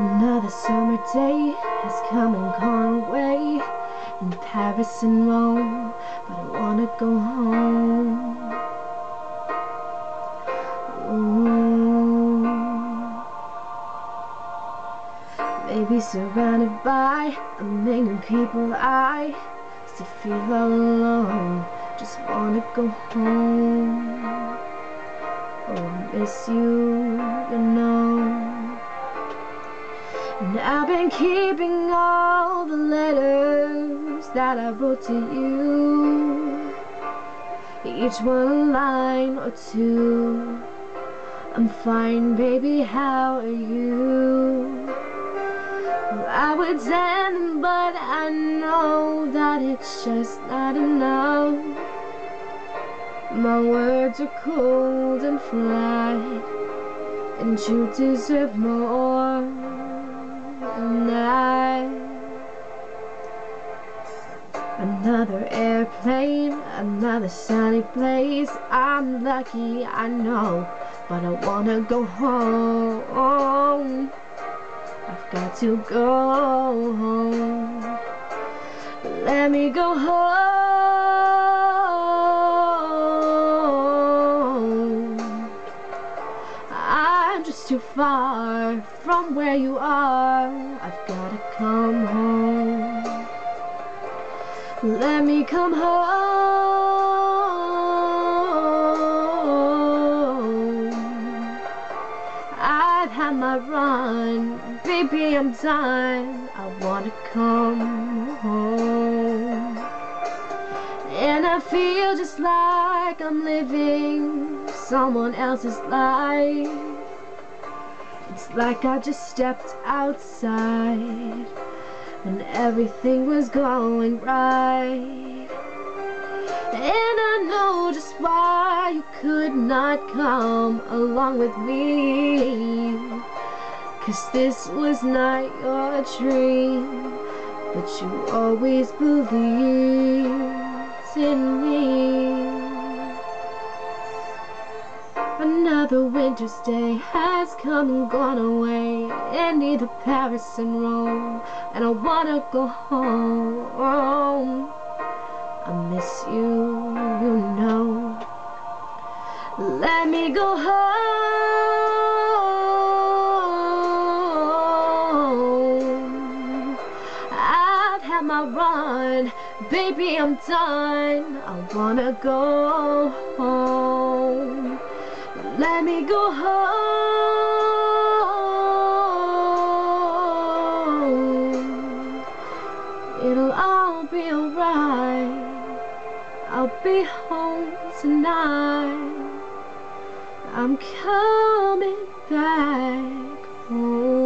Another summer day has come and gone away In Paris and Rome, but I wanna go home. Maybe surrounded by a million people I still feel alone. Just wanna go home. Oh, I miss you, you know and I've been keeping all the letters that I wrote to you. Each one line or two. I'm fine, baby, how are you? I would send them, but I know that it's just not enough. My words are cold and flat And you deserve more Another airplane, another sunny place. I'm lucky, I know, but I wanna go home. I've got to go home. Let me go home too far from where you are. I've gotta come home. Let me come home. I've had my run Baby, I'm done. I wanna come home. And I feel just like I'm living someone else's life It's like I just stepped outside and everything was going right. And I know just why you could not come along with me. Cause this was not your dream, but you always believed in me. Another winter's day has come and gone away. In neither Paris and Rome And I wanna go home. I miss you, you know. Let me go home. I've had my run Baby, I'm done. I wanna go home let me go home. It'll all be alright. I'll be home tonight. I'm coming back home.